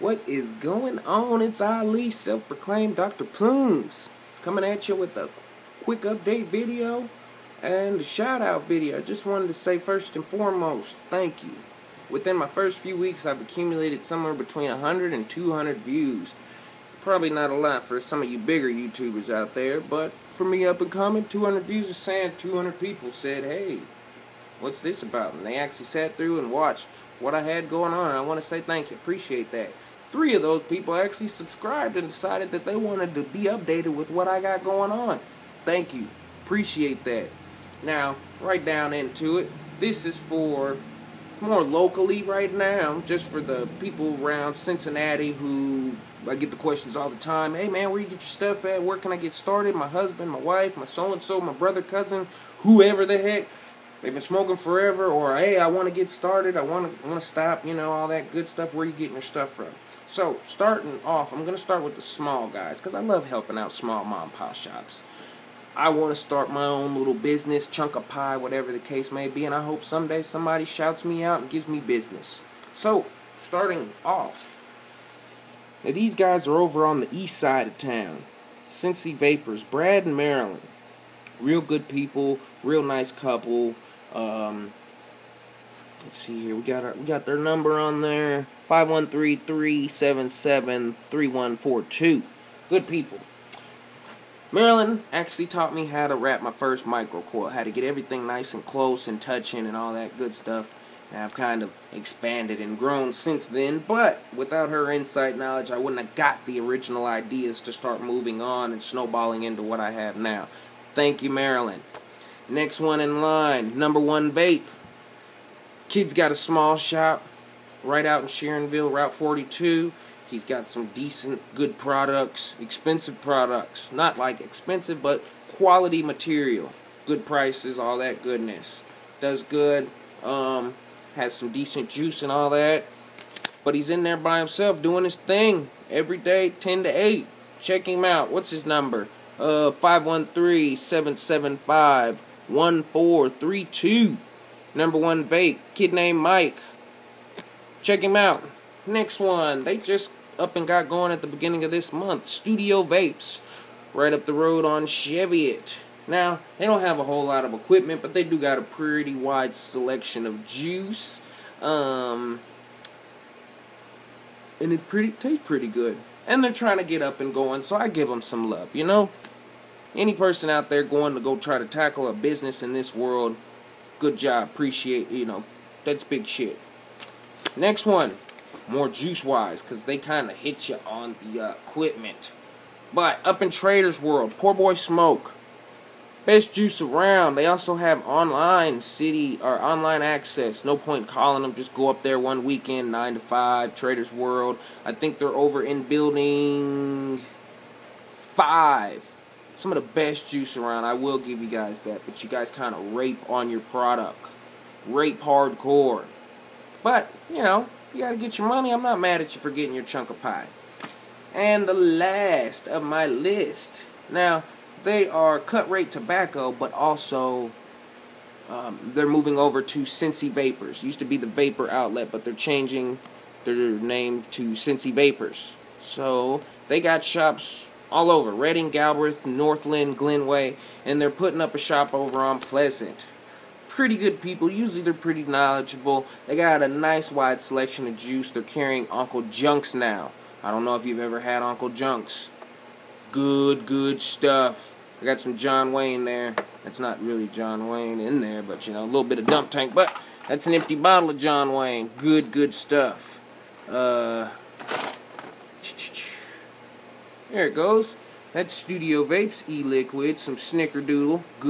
What is going on? It's Ali, self-proclaimed Dr. Plooms, coming at you with a quick update video and a shout out video. I just wanted to say first and foremost, thank you. Within my first few weeks, I've accumulated somewhere between 100 and 200 views. Probably not a lot for some of you bigger YouTubers out there, but for me up and coming, 200 views is saying 200 people said, hey, what's this about? And they actually sat through and watched what I had going on. I want to say thank you. Appreciate that. Three of those people actually subscribed and decided that they wanted to be updated with what I got going on. Thank you. Appreciate that. Now, right down into it. This is for more locally right now, just for the people around Cincinnati who I get the questions all the time. Hey man, where you get your stuff at? Where can I get started? My husband, my wife, my so and so, my brother, cousin, whoever the heck they've been smoking forever, or hey, I want to get started, I want to want to stop, you know, all that good stuff. Where you getting your stuff from? So starting off, I'm gonna start with the small guys because I love helping out small mom and pop shops. I want to start my own little business, chunk of pie, whatever the case may be, and I hope someday somebody shouts me out and gives me business. So, starting off, now these guys are over on the east side of town. Cincy Vapors, Brad and Marilyn. Real good people, real nice couple. Um, let's see here. We got our, we got their number on there. 513-377-3142. Good people. Marilyn actually taught me how to wrap my first micro coil, how to get everything nice and close and touching and all that good stuff. And I've kind of expanded and grown since then, but without her insight knowledge, I wouldn't have got the original ideas to start moving on and snowballing into what I have now. Thank you, Marilyn. Next one in line, number one vape. Kid's got a small shop right out in Sharonville, Route 42. He's got some decent, good products, expensive products. Not like expensive, but quality material. Good prices, all that goodness. Does good. Um, has some decent juice and all that. But he's in there by himself doing his thing every day, 10 to 8. Check him out. What's his number? Uh, 513-775-1432. Number one vape. Kid named Mike. Check him out. Next one. They just up and got going at the beginning of this month. Studio Vapes, right up the road on Cheviot. Now, they don't have a whole lot of equipment, but they do got a pretty wide selection of juice. Um, and it pretty tastes pretty good. And they're trying to get up and going, so I give them some love, you know? Any person out there going to go try to tackle a business in this world, good job. Appreciate, you know, that's big shit. Next one more juice wise because they kind of hit you on the uh, equipment. But up in Trader's World, Poor Boy Smoke, best juice around. They also have online city or online access. No point calling them. Just go up there one weekend, nine to five. Trader's World. I think they're over in building five. Some of the best juice around. I will give you guys that, but you guys kind of rape on your product, rape hardcore. But you know, you gotta get your money. I'm not mad at you for getting your chunk of pie. And the last of my list. Now, they are cut rate tobacco, but also um, they're moving over to Cincy Vapors. Used to be the Vapor Outlet, but they're changing their name to Cincy Vapors. So they got shops all over Reading, Galbraith, Northland, Glenway, and they're putting up a shop over on Pleasant pretty good people. Usually they're pretty knowledgeable. They got a nice wide selection of juice. They're carrying Uncle Junks now. I don't know if you've ever had Uncle Junks. Good, good stuff. I got some John Wayne there. That's not really John Wayne in there, but you know, a little bit of dump tank. But that's an empty bottle of John Wayne. Good, good stuff. Uh, there it goes. That's Studio Vapes, e-liquid, some Snickerdoodle. Good.